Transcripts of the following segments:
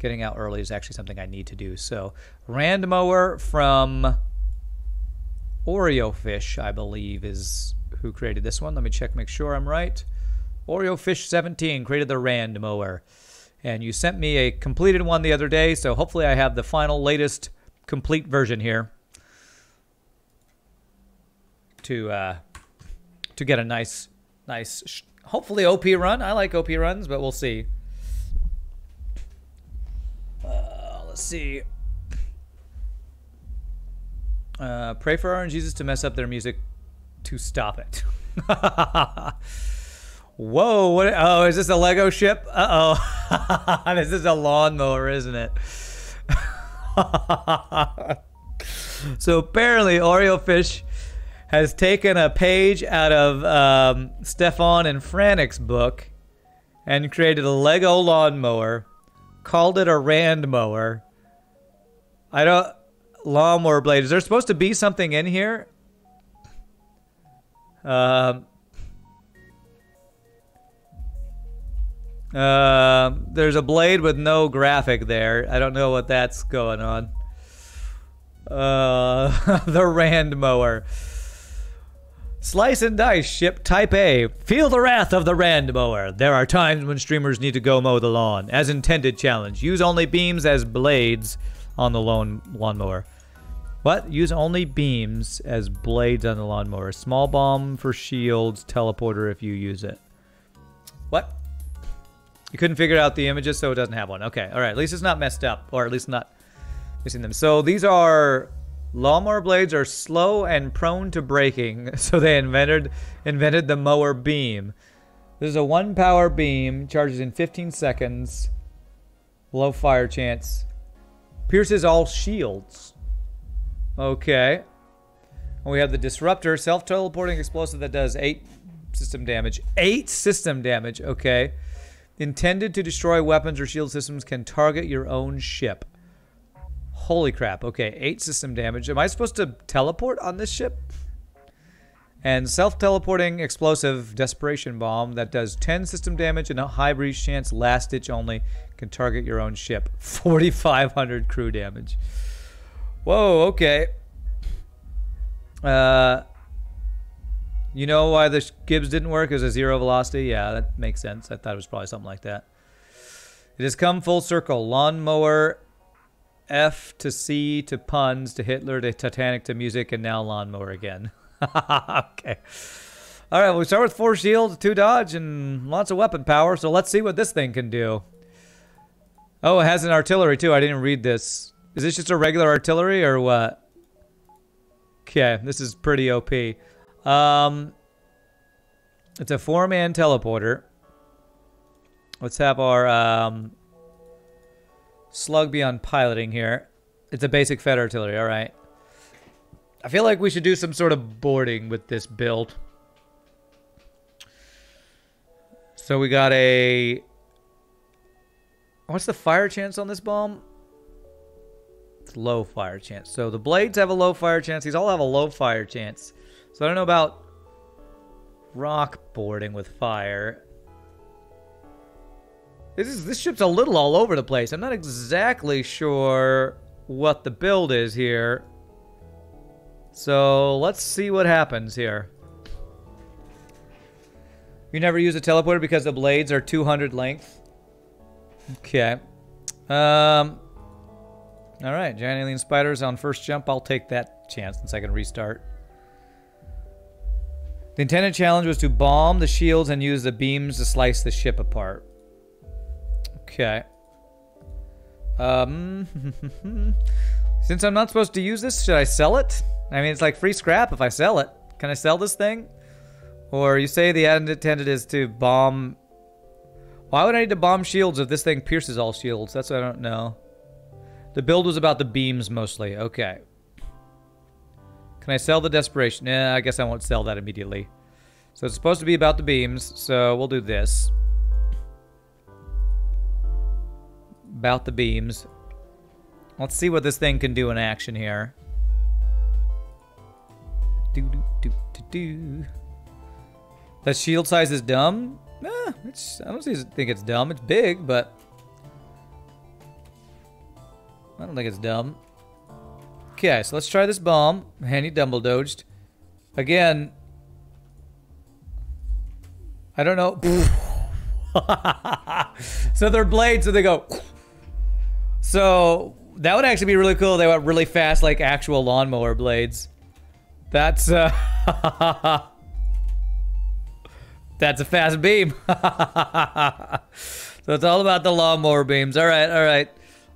getting out early is actually something I need to do. So, Rand Mower from Oreo Fish, I believe, is who created this one. Let me check, make sure I'm right. Oreo Fish 17 created the Rand Mower. And you sent me a completed one the other day, so hopefully I have the final, latest, complete version here to uh, to get a nice, nice, hopefully OP run. I like OP runs, but we'll see. Uh, let's see. Uh, pray for RNGesus to mess up their music to stop it. Whoa, what? Oh, is this a Lego ship? Uh oh. this is a lawnmower, isn't it? so apparently, Oreo Fish has taken a page out of um, Stefan and Franek's book and created a Lego lawnmower, called it a Rand mower. I don't. Lawnmower blade. Is there supposed to be something in here? Um. Uh, there's a blade with no graphic there. I don't know what that's going on. Uh, the Rand mower. Slice and dice ship type A. Feel the wrath of the Rand mower. There are times when streamers need to go mow the lawn. As intended challenge. Use only beams as blades on the lawn lawnmower. What? Use only beams as blades on the lawnmower. Small bomb for shields. Teleporter if you use it. What? You couldn't figure out the images, so it doesn't have one. Okay, all right. At least it's not messed up, or at least not missing them. So these are lawnmower blades are slow and prone to breaking, so they invented invented the mower beam. This is a one power beam, charges in 15 seconds, low fire chance, pierces all shields. Okay. And we have the disruptor, self teleporting explosive that does eight system damage. Eight system damage. Okay intended to destroy weapons or shield systems can target your own ship. Holy crap. Okay, 8 system damage. Am I supposed to teleport on this ship? And self-teleporting explosive desperation bomb that does 10 system damage and a high breach chance last ditch only can target your own ship. 4500 crew damage. Whoa, okay. Uh you know why the gibs didn't work? Is a zero velocity? Yeah, that makes sense. I thought it was probably something like that. It has come full circle. Lawnmower, F to C to puns to Hitler to Titanic to music, and now lawnmower again. okay. All right, we start with four shields, two dodge, and lots of weapon power. So let's see what this thing can do. Oh, it has an artillery too. I didn't read this. Is this just a regular artillery or what? Okay, this is pretty OP. Um, it's a four-man teleporter. Let's have our um, slug on piloting here. It's a basic Fed artillery, all right. I feel like we should do some sort of boarding with this build. So we got a... What's the fire chance on this bomb? It's low fire chance. So the blades have a low fire chance. These all have a low fire chance. So I don't know about rock boarding with fire. This is this ship's a little all over the place. I'm not exactly sure what the build is here. So let's see what happens here. You never use a teleporter because the blades are 200 length. Okay. Um. All right, giant alien spiders on first jump. I'll take that chance since I can restart. The intended challenge was to bomb the shields and use the beams to slice the ship apart. Okay. Um, since I'm not supposed to use this, should I sell it? I mean, it's like free scrap if I sell it. Can I sell this thing? Or you say the intended is to bomb... Why would I need to bomb shields if this thing pierces all shields? That's what I don't know. The build was about the beams mostly. Okay. Can I sell the desperation? Yeah, I guess I won't sell that immediately. So it's supposed to be about the beams, so we'll do this. About the beams. Let's see what this thing can do in action here. Do do do do do. The shield size is dumb? Eh, it's, I don't think it's dumb. It's big, but I don't think it's dumb. Okay, so let's try this bomb. Handy dumble. Again. I don't know. so they're blades, so they go. So that would actually be really cool. They went really fast, like actual lawnmower blades. That's uh That's a fast beam. so it's all about the lawnmower beams. All right, all right.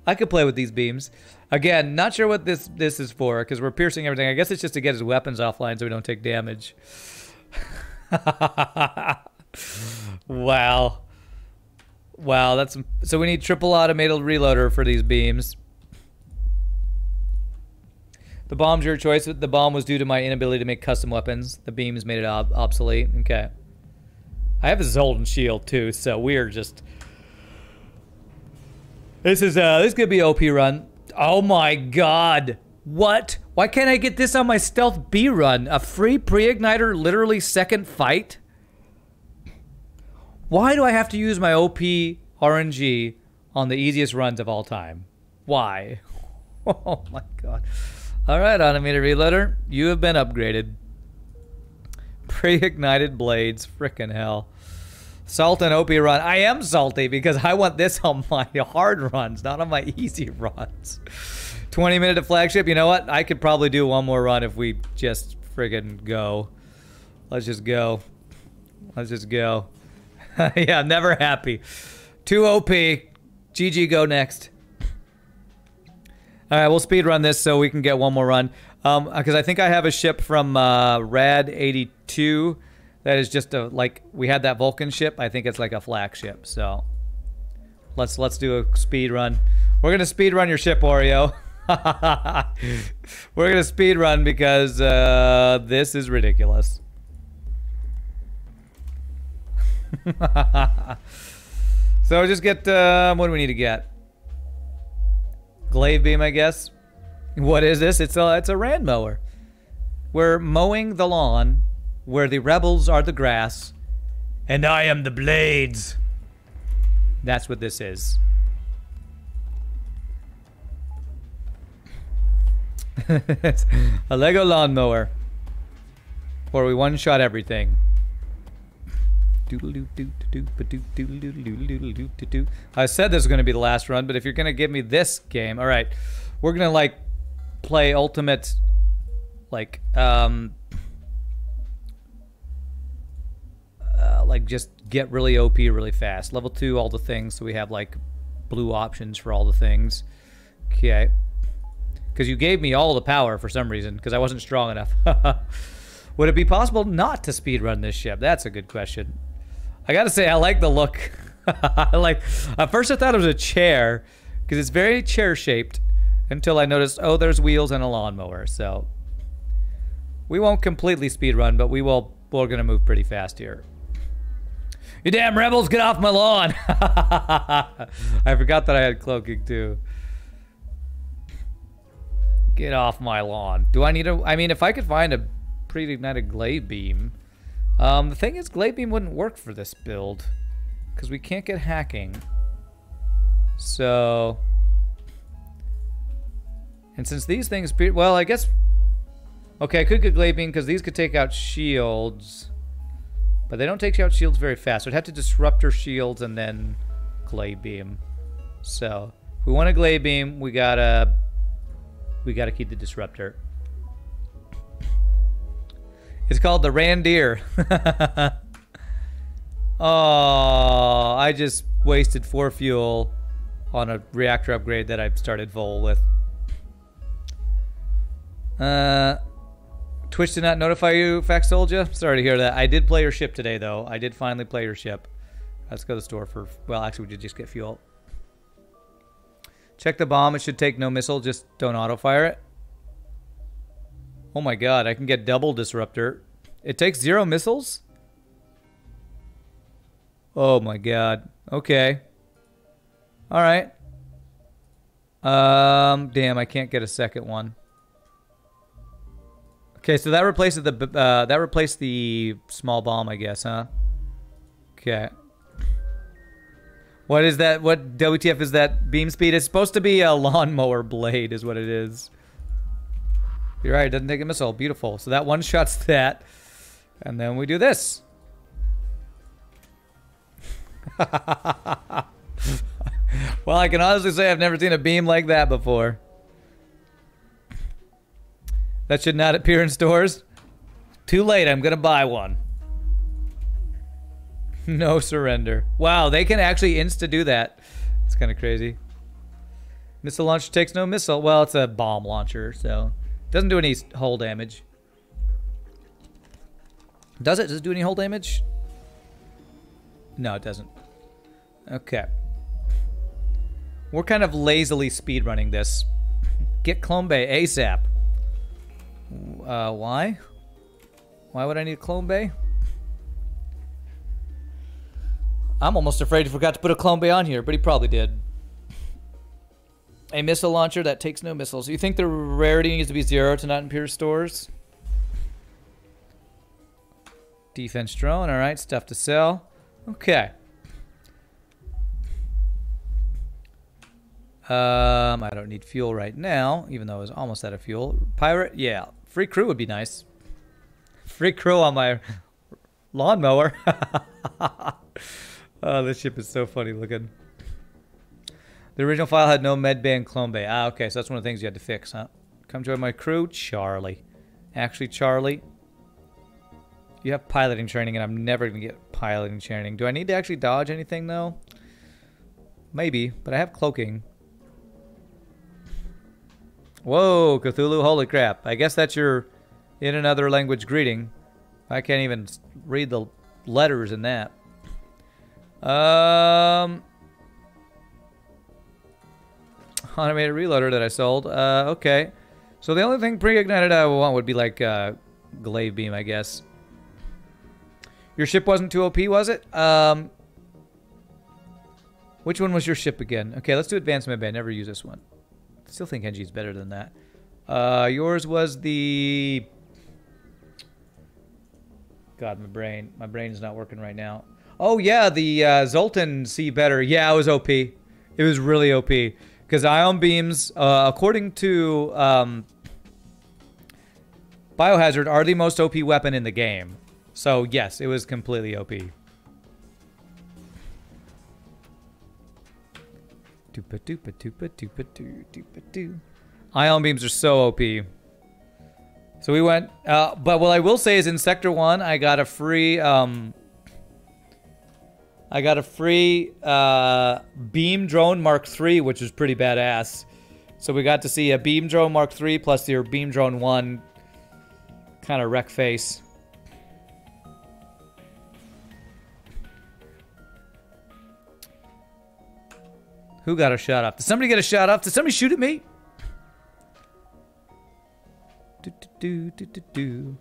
I could play with these beams. Again, not sure what this this is for because we're piercing everything. I guess it's just to get his weapons offline so we don't take damage. wow. Wow, that's so we need triple automated reloader for these beams. The bomb's your choice. The bomb was due to my inability to make custom weapons. The beams made it ob obsolete. Okay. I have a Zoltan shield too, so we're just. This is uh this could be OP run. Oh my god. What? Why can't I get this on my stealth B run? A free pre-igniter literally second fight? Why do I have to use my OP RNG on the easiest runs of all time? Why? Oh my god. Alright, automated reloader. You have been upgraded. Pre-ignited blades. Frickin' hell. Salt and OP run. I am salty because I want this on my hard runs, not on my easy runs. 20 minute of flagship. You know what? I could probably do one more run if we just friggin' go. Let's just go. Let's just go. yeah, never happy. 2 OP. GG, go next. All right, we'll speed run this so we can get one more run. Um, because I think I have a ship from uh, Rad 82 that is just a like we had that Vulcan ship. I think it's like a flagship. So let's let's do a speed run. We're gonna speed run your ship, Oreo. We're gonna speed run because uh, this is ridiculous. so just get uh, what do we need to get? Glaive beam, I guess. What is this? It's a it's a rand mower. We're mowing the lawn where the rebels are the grass and I am the blades. That's what this is. a Lego lawnmower. Where we one shot everything. I said this was going to be the last run, but if you're going to give me this game, all right, we're going to like play ultimate, like, um, uh, like just get really OP really fast. Level two, all the things. So we have like blue options for all the things. Okay. Because you gave me all the power for some reason, because I wasn't strong enough. Would it be possible not to speedrun this ship? That's a good question. I gotta say, I like the look. I like. At first, I thought it was a chair because it's very chair-shaped. Until I noticed, oh, there's wheels and a lawnmower. So we won't completely speed run, but we will. We're gonna move pretty fast here. You damn rebels, get off my lawn! I forgot that I had cloaking too. Get off my lawn. Do I need a? I mean, if I could find a pre-ignited glaive beam. Um, the thing is, Glaive Beam wouldn't work for this build. Because we can't get hacking. So... And since these things... Well, I guess... Okay, I could get Glaive Beam because these could take out shields. But they don't take out shields very fast. So I'd have to Disruptor shields and then Glaive Beam. So, if we want a Glaive Beam, we gotta... We gotta keep the Disruptor. It's called the Randir. oh, I just wasted four fuel on a reactor upgrade that I started full with. Uh, Twitch did not notify you, Fact Soldier. Sorry to hear that. I did play your ship today, though. I did finally play your ship. Let's go to the store for. Well, actually, we did just get fuel. Check the bomb. It should take no missile. Just don't auto fire it. Oh my god, I can get double disruptor. It takes zero missiles? Oh my god. Okay. Alright. Um, damn, I can't get a second one. Okay, so that replaces the uh, that replaced the small bomb, I guess, huh? Okay. What is that? What WTF is that beam speed? It's supposed to be a lawnmower blade is what it is. You're right, it doesn't take a missile. Beautiful. So that one shots that. And then we do this. well, I can honestly say I've never seen a beam like that before. That should not appear in stores. Too late, I'm gonna buy one. no surrender. Wow, they can actually insta do that. It's kind of crazy. Missile launcher takes no missile. Well, it's a bomb launcher, so doesn't do any hull damage. Does it? Does it do any hull damage? No, it doesn't. Okay. We're kind of lazily speedrunning this. Get Clone Bay ASAP. Uh, why? Why would I need a Clone Bay? I'm almost afraid he forgot to put a Clone Bay on here, but he probably did. A missile launcher that takes no missiles. You think the rarity needs to be zero to not appear stores? Defense drone, alright, stuff to sell. Okay. Um, I don't need fuel right now, even though I was almost out of fuel. Pirate, yeah. Free crew would be nice. Free crew on my lawnmower. oh, this ship is so funny looking. The original file had no medbay clone bay. Ah, okay, so that's one of the things you had to fix, huh? Come join my crew, Charlie. Actually, Charlie, you have piloting training, and I'm never going to get piloting training. Do I need to actually dodge anything, though? Maybe, but I have cloaking. Whoa, Cthulhu, holy crap. I guess that's your in another language greeting. I can't even read the letters in that. Um, automated reloader that I sold. Uh, okay. So the only thing pre-ignited I would want would be like uh, glaive beam, I guess. Your ship wasn't too OP, was it? Um, which one was your ship again? Okay, let's do advanced medbay. Never use this one. Still think Engi's better than that. Uh, yours was the... God, my brain. My brain is not working right now. Oh, yeah, the uh, Zoltan C better. Yeah, it was OP. It was really OP. Because ion beams, uh, according to um, Biohazard, are the most OP weapon in the game. So, yes, it was completely OP. Doopa doopa doopa doopa doo doopa doo. Ion beams are so OP. So we went, uh, but what I will say is in Sector 1, I got a free, um, I got a free uh, Beam Drone Mark III, which is pretty badass. So we got to see a Beam Drone Mark III plus your Beam Drone 1 kind of wreck face. Who got a shot off? Did somebody get a shot off? Did somebody shoot at me? Do, do, do, do, do.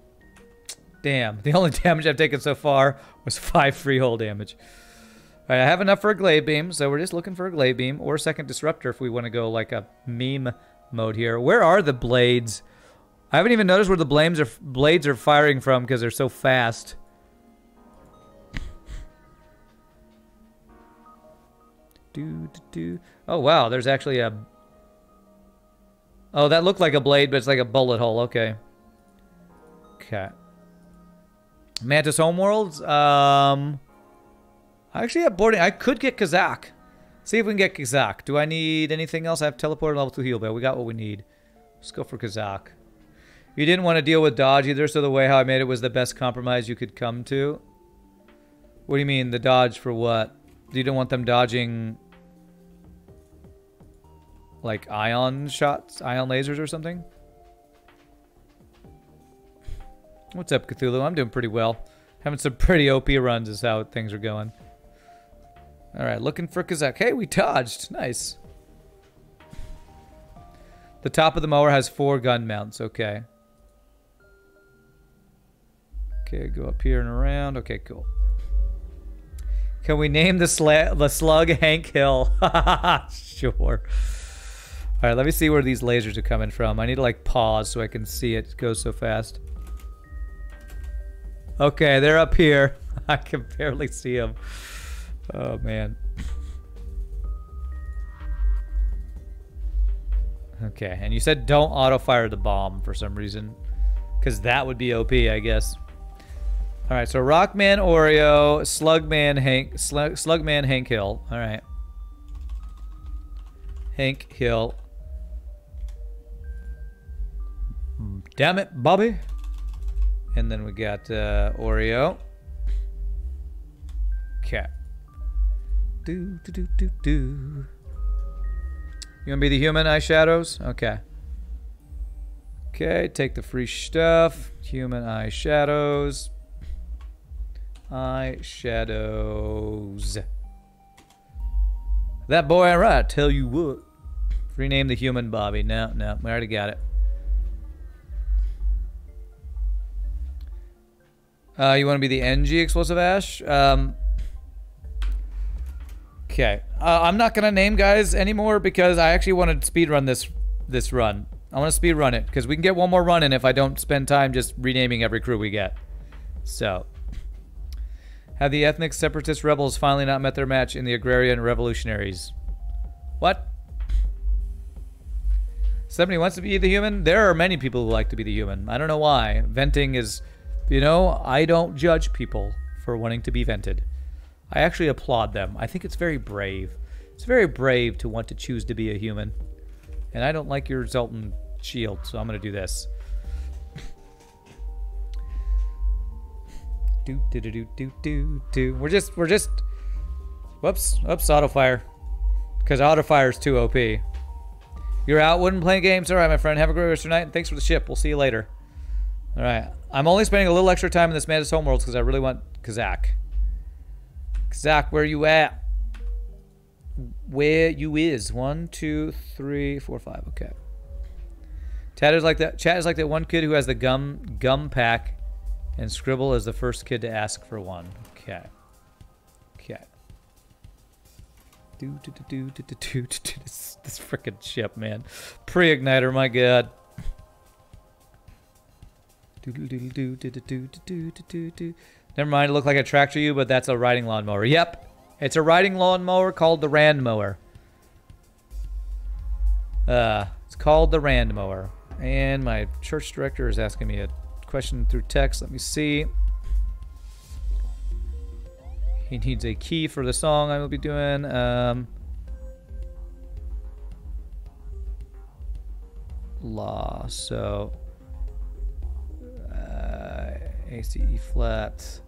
Damn, the only damage I've taken so far was five free hull damage. All right, I have enough for a glaive beam, so we're just looking for a glaive beam or a second disruptor if we want to go like a meme mode here. Where are the blades? I haven't even noticed where the blades are, blades are firing from because they're so fast. Do, do, do. Oh, wow. There's actually a... Oh, that looked like a blade, but it's like a bullet hole. Okay. Okay. Mantis Homeworlds. Um, I actually have boarding. I could get Kazak. See if we can get Kazak. Do I need anything else? I have teleporter level 2 heal, but we got what we need. Let's go for Kazak. You didn't want to deal with dodge either, so the way how I made it was the best compromise you could come to. What do you mean, the dodge for what? You don't want them dodging like ion shots, ion lasers or something? What's up, Cthulhu? I'm doing pretty well. Having some pretty OP runs is how things are going. Alright, looking for Kazak. Hey, we dodged. Nice. The top of the mower has four gun mounts. Okay. Okay, go up here and around. Okay, cool. Can we name the, the slug Hank Hill? sure. All right, let me see where these lasers are coming from. I need to like pause so I can see it. go so fast. Okay, they're up here. I can barely see them. Oh man. Okay, and you said don't auto-fire the bomb for some reason. Because that would be OP, I guess. Alright, so Rockman Oreo, Slugman Hank, Slugman Hank Hill. Alright. Hank Hill. Damn it, Bobby. And then we got uh, Oreo. Okay. Do do do do do. You want to be the human eyeshadows? Okay. Okay, take the free stuff. Human eyeshadows. Eyeshadows. That boy I right, tell you what. Rename the human Bobby. No, no, we already got it. Uh, you want to be the Engi explosive ash? Um, Okay. Uh, I'm not gonna name guys anymore because I actually want to speed run this this run. I want to speed run it because we can get one more run in if I don't spend time just renaming every crew we get. So, have the ethnic separatist rebels finally not met their match in the agrarian revolutionaries? What? Somebody wants to be the human? There are many people who like to be the human. I don't know why. Venting is, you know, I don't judge people for wanting to be vented. I actually applaud them. I think it's very brave. It's very brave to want to choose to be a human. And I don't like your Zoltan shield, so I'm going to do this. do do do do do do do. We're just we're just Whoops, whoops, auto fire. Because auto fire is too OP. You're out, wouldn't play games. Alright, my friend. Have a great rest of your night, and thanks for the ship. We'll see you later. Alright. I'm only spending a little extra time in this Mantis Homeworlds because I really want Kazak. Zach, where you at? Where you is? One, two, three, four, five. Okay. Chat is like that. Chat is like that one kid who has the gum gum pack, and Scribble is the first kid to ask for one. Okay. Okay. Do do do do do do do do. This this freaking ship, man. Pre-igniter, my god. Do do do do do do do do do do. Never mind, it looked like a tractor you, but that's a riding lawnmower. Yep, it's a riding lawnmower called the Rand mower. Uh, it's called the Rand mower. And my church director is asking me a question through text. Let me see. He needs a key for the song I will be doing. Um, law. So uh, ACE flat.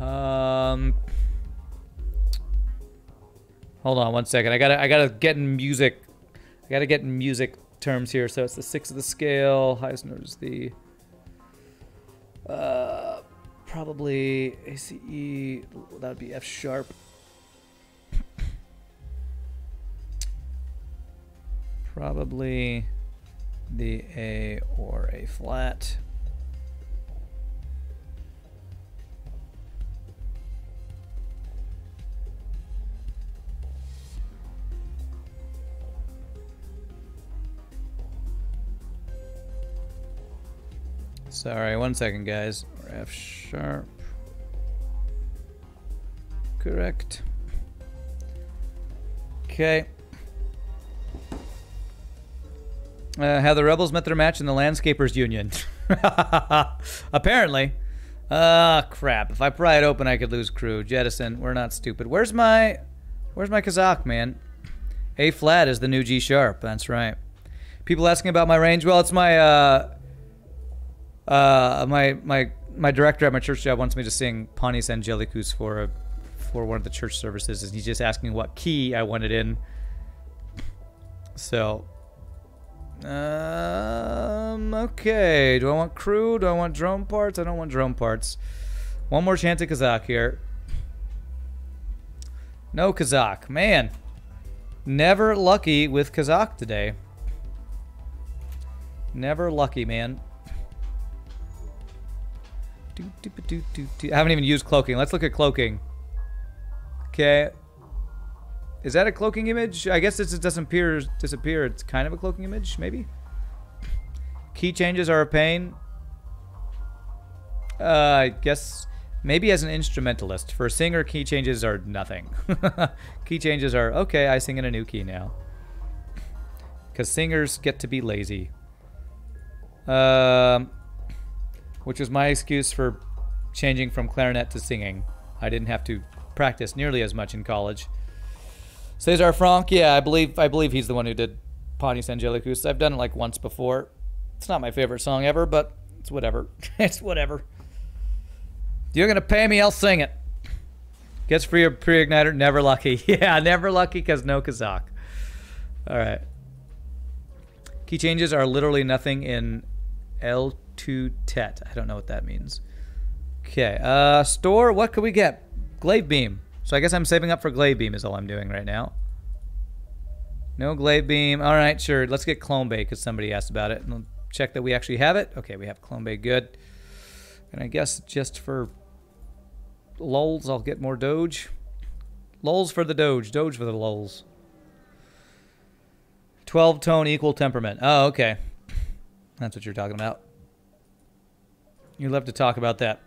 Um, hold on one second. I gotta I gotta get in music. I gotta get in music terms here. So it's the six of the scale. Highest note is the uh, probably ACE. That would be F sharp. Probably the A or A flat. Sorry, one second, guys. F sharp. Correct. Okay. Uh, have the rebels met their match in the Landscapers Union? Apparently. Ah, crap. If I pry it open, I could lose crew. Jettison, we're not stupid. Where's my... Where's my Kazak, man? A flat is the new G sharp. That's right. People asking about my range. Well, it's my, uh... Uh, my my my director at my church job wants me to sing Panis Angelicus for a, for one of the church services, and he's just asking what key I wanted in. So, um, okay. Do I want crew? Do I want drone parts? I don't want drone parts. One more chance at Kazak here. No Kazak. Man. Never lucky with Kazak today. Never lucky, man. Do, do, do, I haven't even used cloaking. Let's look at cloaking. Okay. Is that a cloaking image? I guess it doesn't appear, disappear. It's kind of a cloaking image, maybe? Key changes are a pain. Uh, I guess Maybe as an instrumentalist. For a singer, key changes are nothing. key changes are, okay, I sing in a new key now. Because singers get to be lazy. Um, which was my excuse for changing from clarinet to singing. I didn't have to practice nearly as much in college. Cesar Franck, yeah, I believe I believe he's the one who did Panis Angelicus. I've done it like once before. It's not my favorite song ever, but it's whatever. it's whatever. You're gonna pay me, I'll sing it. Gets free of pre-igniter, never lucky. Yeah, never lucky because no Kazak. All right. Key changes are literally nothing in 12 TET. I don't know what that means. Okay, uh, store, what could we get? Glaive beam. So I guess I'm saving up for glaive beam is all I'm doing right now. No glaive beam. All right, sure. Let's get clone bay because somebody asked about it. And check that we actually have it. Okay, we have clone bay. Good. And I guess just for lulz, I'll get more doge. Lulz for the doge. Doge for the lulz. 12 tone equal temperament. Oh, okay. That's what you're talking about. You love to talk about that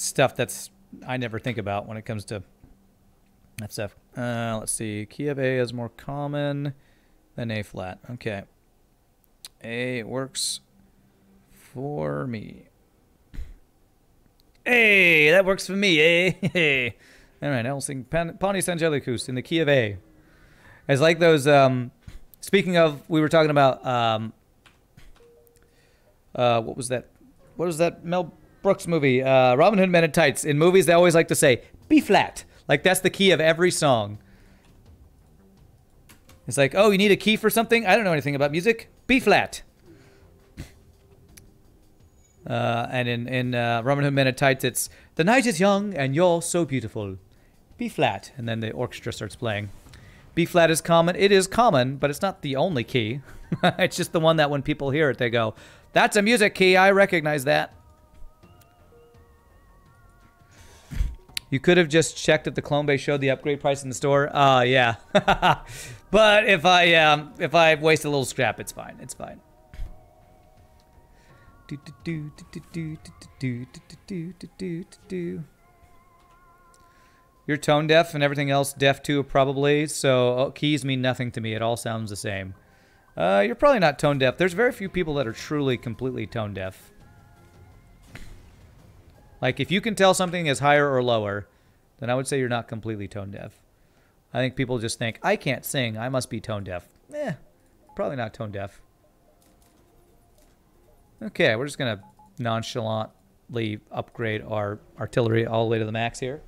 stuff that's I never think about when it comes to that stuff. Uh, let's see. Key of A is more common than A flat. Okay. A works for me. Hey, that works for me, eh? Hey. All right, I'll sing Pan- Panis Angelicus in the key of A. It's like those, um, speaking of, we were talking about, um, uh, what was that? What was that Mel Brooks movie? Uh, Robin Hood Men in Tights. In movies, they always like to say, B flat. Like, that's the key of every song. It's like, oh, you need a key for something? I don't know anything about music. B flat. Uh, and in, in uh, Robin Hood Men in Tights, it's, the night is young and you're so beautiful. B flat. And then the orchestra starts playing. B flat is common. It is common, but it's not the only key. it's just the one that when people hear it, they go, that's a music key. I recognize that. You could have just checked if the clone base showed the upgrade price in the store. Uh, yeah. but if I um, if I waste a little scrap, it's fine. It's fine. You're tone deaf and everything else deaf too, probably. So oh, keys mean nothing to me. It all sounds the same. Uh, you're probably not tone deaf. There's very few people that are truly completely tone deaf. Like, if you can tell something is higher or lower, then I would say you're not completely tone deaf. I think people just think, I can't sing, I must be tone deaf. Eh, probably not tone deaf. Okay, we're just to nonchalantly upgrade our artillery all the way to the max here.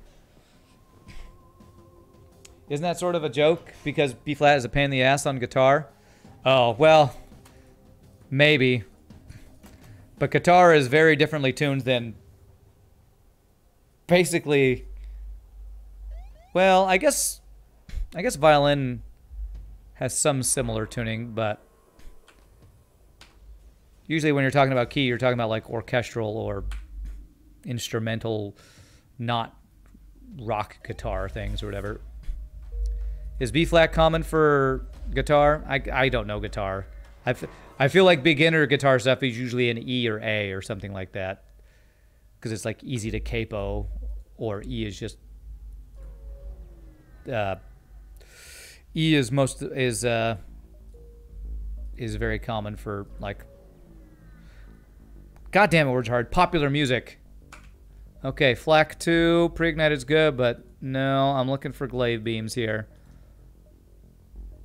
Isn't that sort of a joke? Because B flat is a pain in the ass on guitar? Oh, well, maybe. But guitar is very differently tuned than basically well, I guess I guess violin has some similar tuning, but usually when you're talking about key, you're talking about like orchestral or instrumental, not rock guitar things or whatever. Is B flat common for guitar? I, I don't know guitar. I, I feel like beginner guitar stuff is usually an E or A or something like that because it's like easy to capo, or E is just uh, E is most is uh, is very common for like. God damn it, words hard. Popular music. Okay, flak two pre-ignite is good, but no, I'm looking for glaive beams here.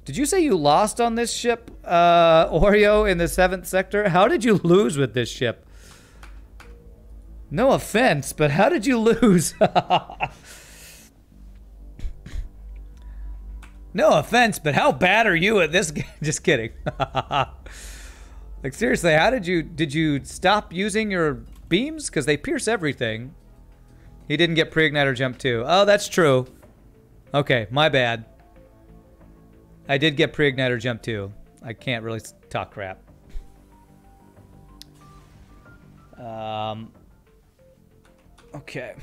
Did you say you lost on this ship, uh, Oreo, in the seventh sector? How did you lose with this ship? No offense, but how did you lose? no offense, but how bad are you at this game? Just kidding. like seriously, how did you did you stop using your beams because they pierce everything? He didn't get pre-igniter jump too. Oh, that's true. Okay, my bad. I did get pre-igniter jump too. I can't really talk crap. Um, Okay.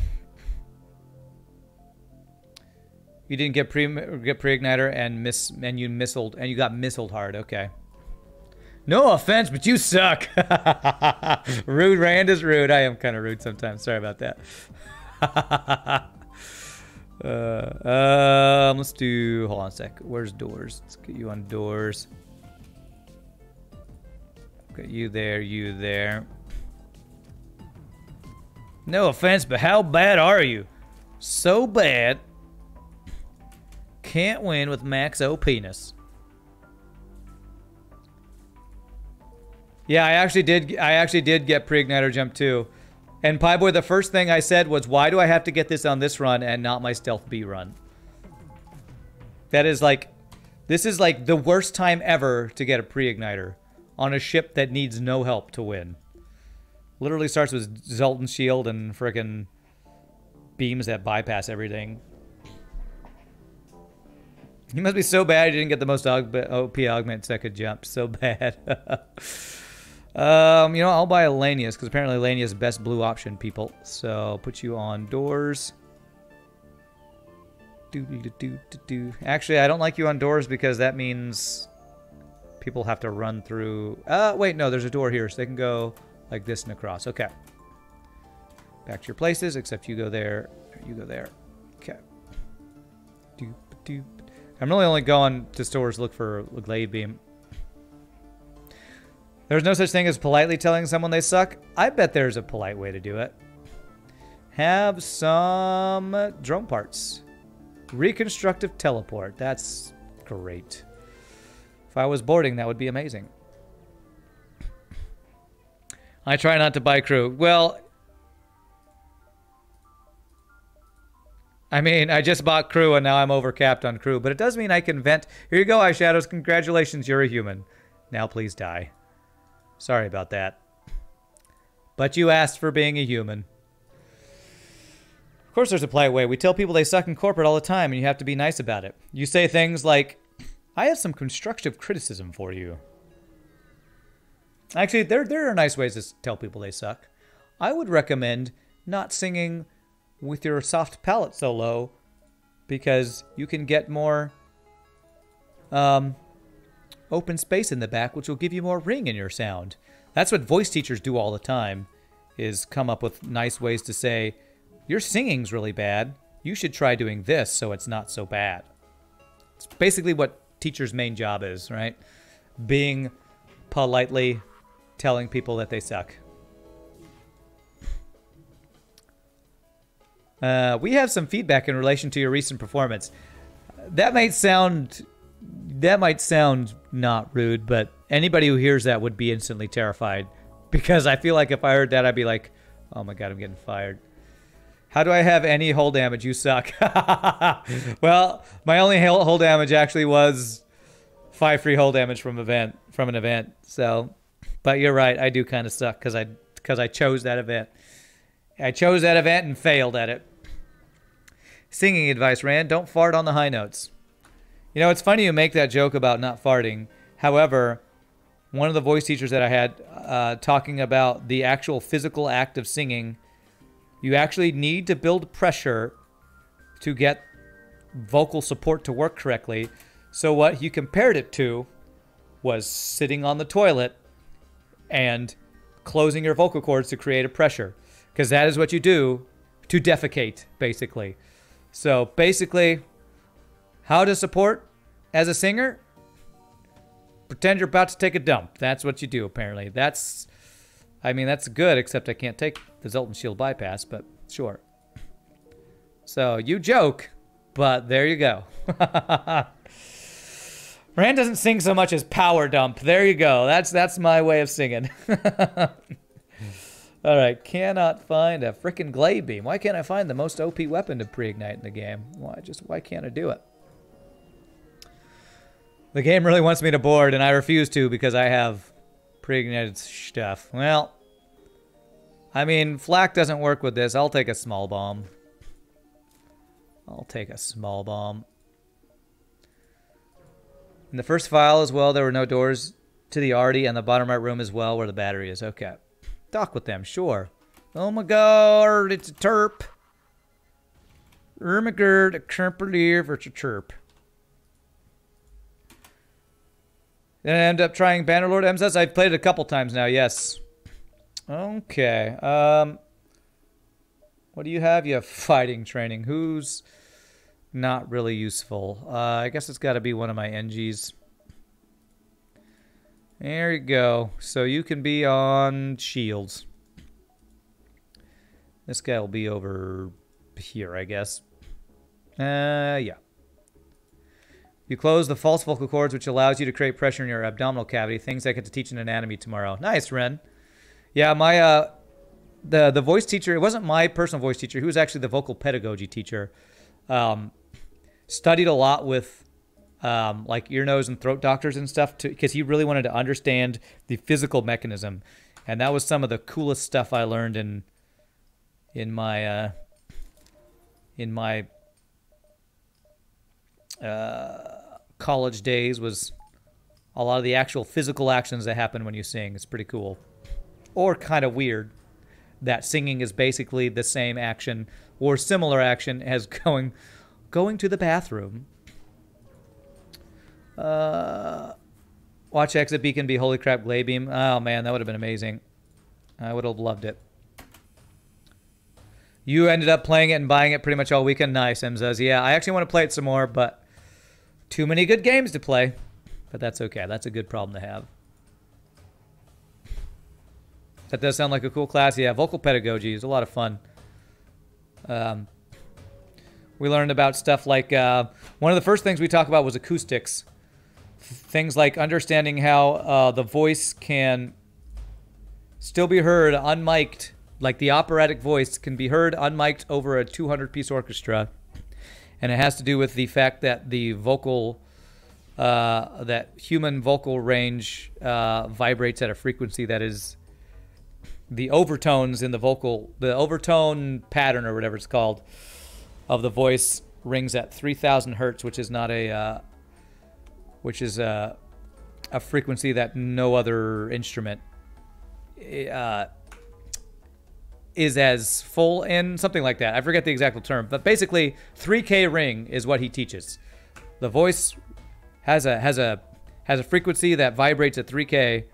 You didn't get pre get pre-igniter and miss and you missiled and you got missiled hard. Okay. No offense, but you suck. rude Rand is rude. I am kind of rude sometimes. Sorry about that. uh, um, let's do. Hold on a sec. Where's doors? Let's get you on doors. Got you there, you there. No offense, but how bad are you? So bad. Can't win with max O penis. Yeah, I actually did. I actually did get pre-igniter jump too. And Pieboy, the first thing I said was, "Why do I have to get this on this run and not my stealth B run?" That is like, this is like the worst time ever to get a pre-igniter on a ship that needs no help to win. Literally starts with Zoltan shield and frickin' beams that bypass everything. He must be so bad he didn't get the most OP augment that could jump. So bad. um, you know, I'll buy a Lanius because apparently Lanius is best blue option, people. So put you on doors. Do, do, do, do, do. Actually, I don't like you on doors because that means people have to run through... Uh, wait, no, there's a door here, so they can go like this and across. Okay. Back to your places, except you go there, you go there. Okay. Doop, doop. I'm really only going to stores to look for a glaive beam. There's no such thing as politely telling someone they suck. I bet there's a polite way to do it. Have some drone parts. Reconstructive teleport. That's great. If I was boarding, that would be amazing. I try not to buy crew. Well, I mean, I just bought crew and now I'm overcapped on crew, but it does mean I can vent. Here you go, Eyeshadows. Congratulations, you're a human. Now please die. Sorry about that. But you asked for being a human. Of course there's a polite way. We tell people they suck in corporate all the time and you have to be nice about it. You say things like, I have some constructive criticism for you. Actually, there, there are nice ways to tell people they suck. I would recommend not singing with your soft palate so low because you can get more um, open space in the back, which will give you more ring in your sound. That's what voice teachers do all the time, is come up with nice ways to say, your singing's really bad. You should try doing this so it's not so bad. It's basically what teacher's main job is, right? Being politely telling people that they suck. Uh, we have some feedback in relation to your recent performance. That might sound that might sound not rude, but anybody who hears that would be instantly terrified because I feel like if I heard that, I'd be like, "Oh my god, I'm getting fired." How do I have any hull damage? You suck. well, my only hull damage actually was five free hull damage from event from an event. So, but you're right. I do kind of suck because I because I chose that event. I chose that event and failed at it. Singing advice, Rand. Don't fart on the high notes. You know, it's funny you make that joke about not farting. However, one of the voice teachers that I had uh, talking about the actual physical act of singing you actually need to build pressure to get vocal support to work correctly. So what he compared it to was sitting on the toilet and closing your vocal cords to create a pressure. Because that is what you do to defecate, basically. So basically, how to support as a singer? Pretend you're about to take a dump. That's what you do, apparently. That's I mean, that's good, except I can't take the Zoltan Shield bypass, but sure. So, you joke, but there you go. Rand doesn't sing so much as power dump. There you go. That's that's my way of singing. All right, cannot find a freaking glaive beam. Why can't I find the most OP weapon to pre-ignite in the game? Why just why can't I do it? The game really wants me to board, and I refuse to because I have pre-ignited stuff. Well, I mean, flak doesn't work with this. I'll take a small bomb. I'll take a small bomb. In the first file as well, there were no doors to the arty and the bottom right room as well where the battery is. Okay. Dock with them, sure. Oh my god, it's a terp. Ermagerd, a kermpelier, it's a chirp. Then I end up trying Bannerlord MSS. I've played it a couple times now, yes. Okay. Um, what do you have? You have fighting training. Who's not really useful? Uh, I guess it's got to be one of my Engis. There you go. So you can be on shields. This guy will be over here, I guess. Uh, yeah. You close the false vocal cords, which allows you to create pressure in your abdominal cavity. Things I get to teach in anatomy tomorrow. Nice, Ren. Yeah, my uh, the the voice teacher. It wasn't my personal voice teacher. He was actually the vocal pedagogy teacher. Um, studied a lot with um, like ear, nose, and throat doctors and stuff because he really wanted to understand the physical mechanism, and that was some of the coolest stuff I learned in in my uh, in my uh, college days was a lot of the actual physical actions that happen when you sing. It's pretty cool, or kind of weird that singing is basically the same action or similar action as going going to the bathroom. Uh, watch exit beacon be holy crap glaive beam. Oh man, that would have been amazing. I would have loved it. You ended up playing it and buying it pretty much all weekend. Nice, says. Yeah, I actually want to play it some more, but too many good games to play. But that's okay. That's a good problem to have. That does sound like a cool class. Yeah, vocal pedagogy is a lot of fun. Um, we learned about stuff like uh, one of the first things we talked about was acoustics. Things like understanding how uh, the voice can still be heard unmiked, like the operatic voice can be heard unmiked over a 200 piece orchestra. And it has to do with the fact that the vocal, uh, that human vocal range uh, vibrates at a frequency that is the overtones in the vocal, the overtone pattern or whatever it's called, of the voice rings at 3,000 hertz, which is not a, uh, which is a, a frequency that no other instrument uh, is as full in, something like that. I forget the exact term, but basically, 3K ring is what he teaches. The voice has a has a has a frequency that vibrates at 3K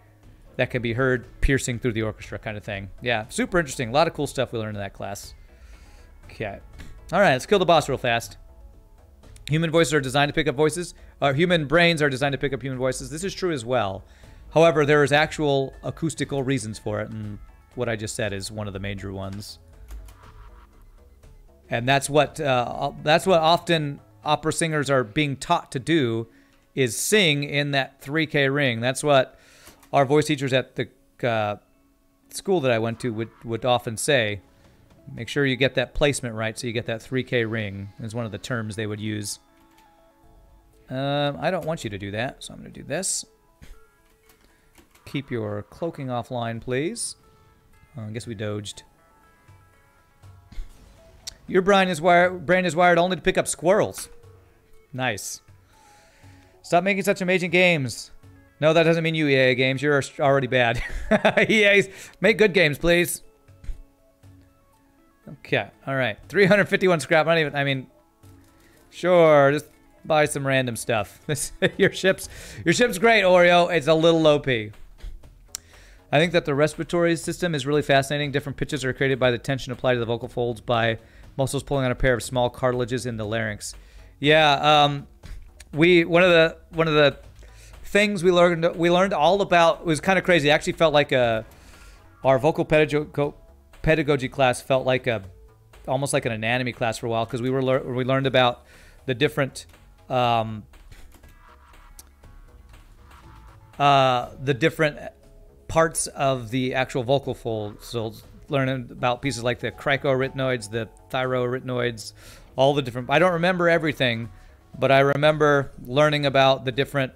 that can be heard piercing through the orchestra kind of thing. Yeah, super interesting. A lot of cool stuff we learned in that class. Okay. All right, let's kill the boss real fast. Human voices are designed to pick up voices. Or human brains are designed to pick up human voices. This is true as well. However, there is actual acoustical reasons for it, and what I just said is one of the major ones. And that's what uh, that's what often opera singers are being taught to do, is sing in that 3K ring. That's what our voice teachers at the uh, school that I went to would, would often say. Make sure you get that placement right so you get that 3K ring, is one of the terms they would use. Um, I don't want you to do that, so I'm going to do this. Keep your cloaking offline, please. Oh, I guess we doged. Your brain is, brain is wired only to pick up squirrels. Nice. Stop making such amazing games. No, that doesn't mean you, EA Games. You're already bad. EAs, make good games, please. Okay, all right. 351 scrap. Not even, I mean, sure, just buy some random stuff. This, your ship's, your ship's great, Oreo. It's a little OP. I think that the respiratory system is really fascinating. Different pitches are created by the tension applied to the vocal folds by muscles pulling on a pair of small cartilages in the larynx. Yeah, um, we one of the one of the things we learned we learned all about was kind of crazy. It actually felt like a our vocal pedagogy, pedagogy class felt like a almost like an anatomy class for a while because we were we learned about the different um, uh, the different parts of the actual vocal fold. So learning about pieces like the cricoarytenoids, the thyroarytenoids, all the different. I don't remember everything, but I remember learning about the different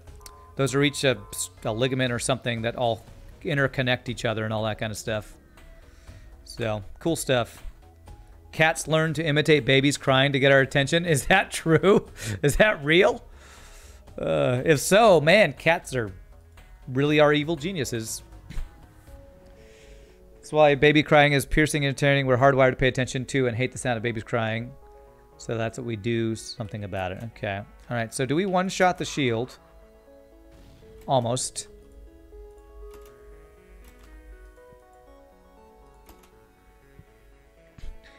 those are each a, a ligament or something that all interconnect each other and all that kind of stuff. So, cool stuff. Cats learn to imitate babies crying to get our attention. Is that true? Is that real? Uh, if so, man, cats are really are evil geniuses. That's why baby crying is piercing and entertaining. We're hardwired to pay attention to and hate the sound of babies crying. So that's what we do something about it. Okay. All right. So do we one shot the shield? Almost.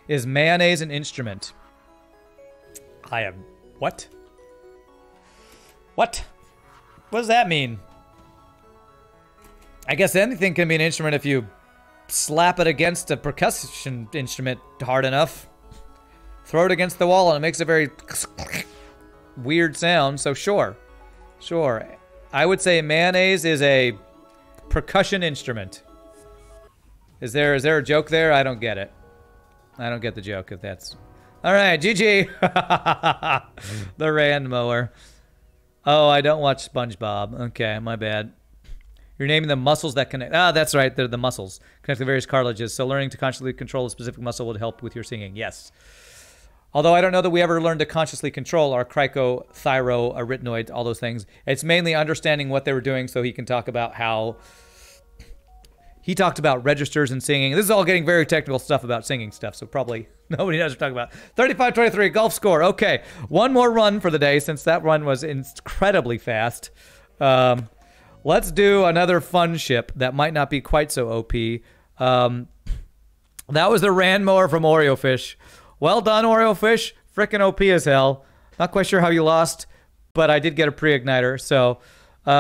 Is mayonnaise an instrument? I am. What? What? What does that mean? I guess anything can be an instrument if you slap it against a percussion instrument hard enough. Throw it against the wall and it makes a very weird sound, so sure. Sure. I would say mayonnaise is a percussion instrument. Is there is there a joke there? I don't get it. I don't get the joke if that's all right, GG. the Randmower. Oh, I don't watch SpongeBob. Okay, my bad. You're naming the muscles that connect. Ah, that's right. They're the muscles connect the various cartilages. So learning to consciously control a specific muscle would help with your singing. Yes. Although I don't know that we ever learned to consciously control our cricothyroarytenoid, all those things. It's mainly understanding what they were doing so he can talk about how he talked about registers and singing. This is all getting very technical stuff about singing stuff, so probably nobody knows what we're talking about. 35 23, golf score. Okay, one more run for the day since that run was incredibly fast. Um, let's do another fun ship that might not be quite so OP. Um, that was the Randmower from Oreofish. Well done, Oreofish. Frickin' OP as hell. Not quite sure how you lost, but I did get a pre igniter, so. Uh,